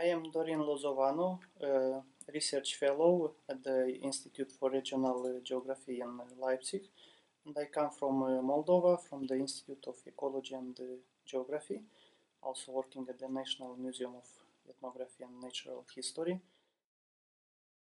I am Dorin Lozovanu, a research fellow at the Institute for Regional uh, Geography in uh, Leipzig, and I come from uh, Moldova, from the Institute of Ecology and uh, Geography, also working at the National Museum of Ethnography and Natural History.